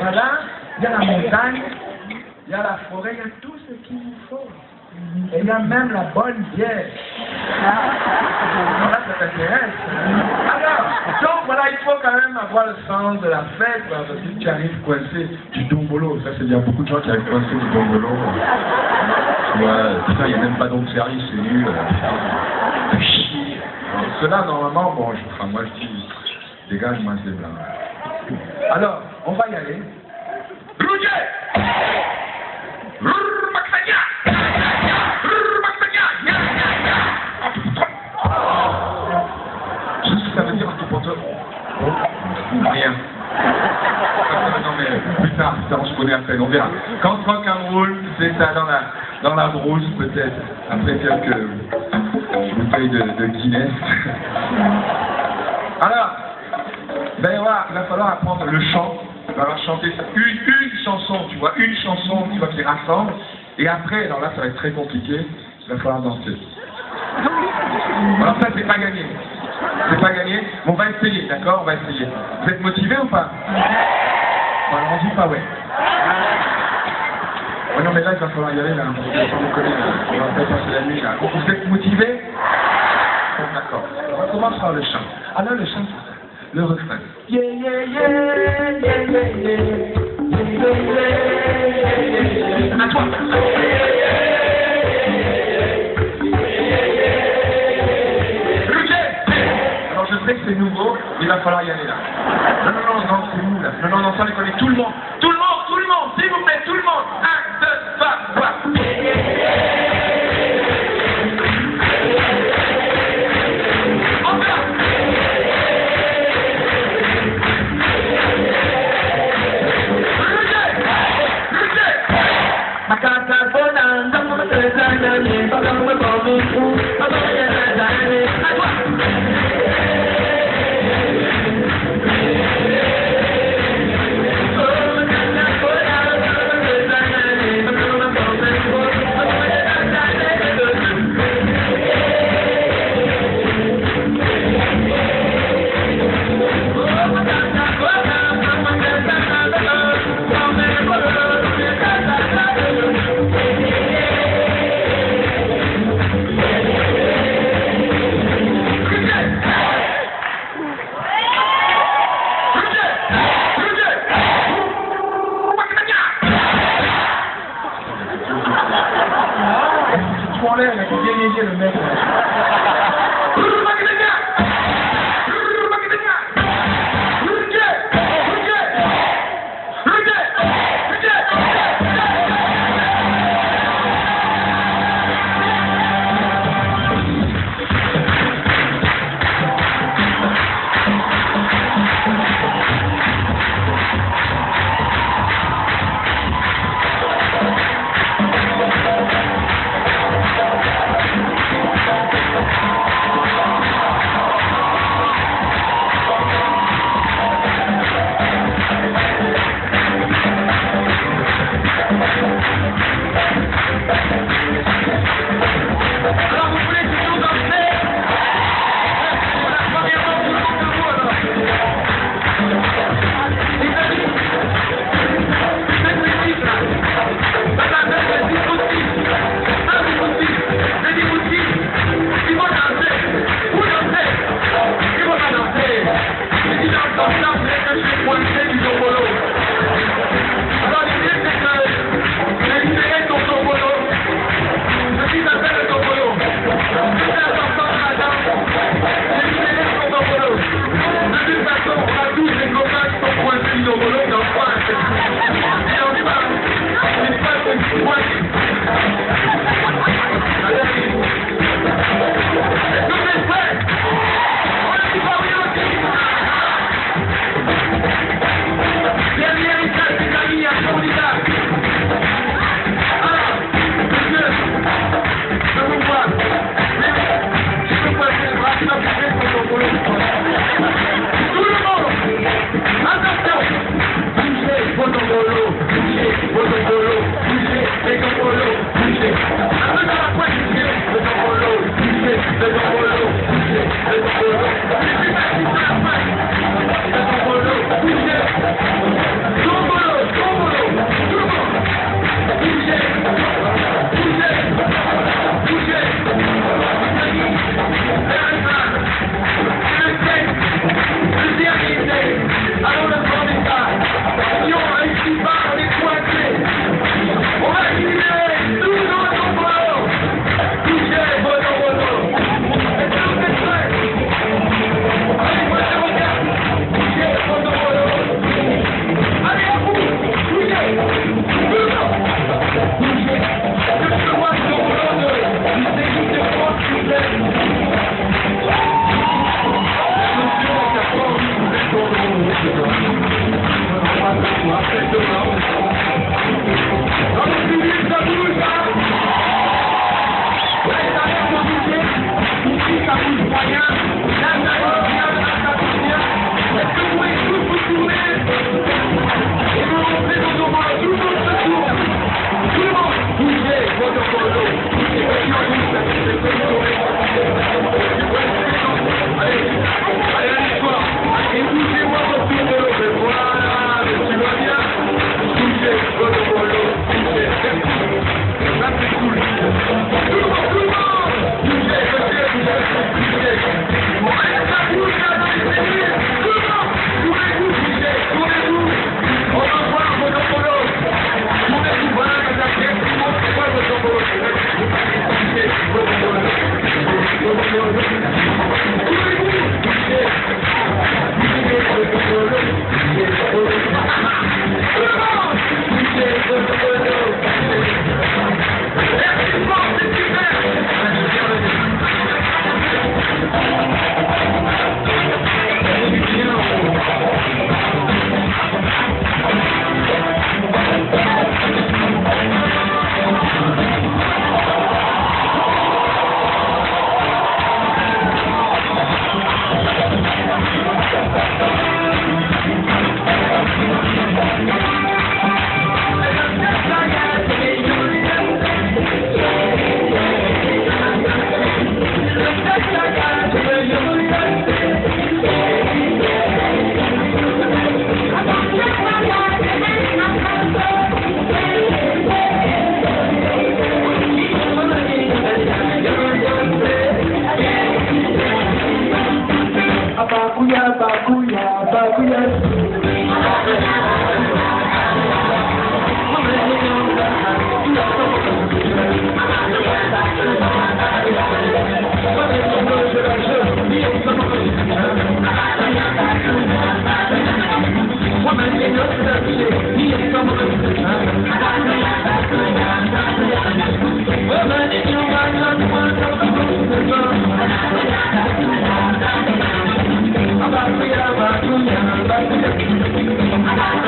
Voilà, il y a la montagne, il y a la forêt, il y a tout ce qu'il nous faut. Et il y a même la bonne bière. Voilà, ça t'intéresse. Alors, donc voilà, il faut quand même avoir le sens de la fête, parce que si tu arrives coincé du dombolo, ça c'est a beaucoup de gens qui arrivent coincés du dombolo. Ouais, putain, il n'y a même pas d'onde service, c'est nul. Cela, normalement, bon, enfin, moi je dis, dégage-moi ces blancs. Alors, on va y aller. Roger ça veut dire un tout poteau. Rien. Non mais plus tard, plus tard, on se connaît après, on verra. Quand c'est ça dans la, dans la brousse peut-être, après quelques bouteilles de, de Guinness. Alors, ben voilà, il va falloir apprendre le chant. Il va falloir chanter une, une chanson, tu vois, une chanson, tu vois, qui rassemble. Et après, alors là, ça va être très compliqué, il va falloir danser. Alors ça, c'est pas gagné. C'est pas gagné, mais on va essayer, d'accord On va essayer. Vous êtes motivés ou pas? Bon, alors on dit pas ouais. Ouais, non, mais là, il va falloir y aller, là, que sans déconner, là, on va pas passer la nuit, là. Vous êtes motivés? Bon, d'accord. On commence par le chant. Alors, le chant. Le refrain. Alors, je sais que c'est nouveau, il va falloir y aller, là. Non, non, non, non, c'est nous, là. Non, non, non, ça, les connaît. Tout le monde, I don't Woman, you know that you're here, Bye-bye.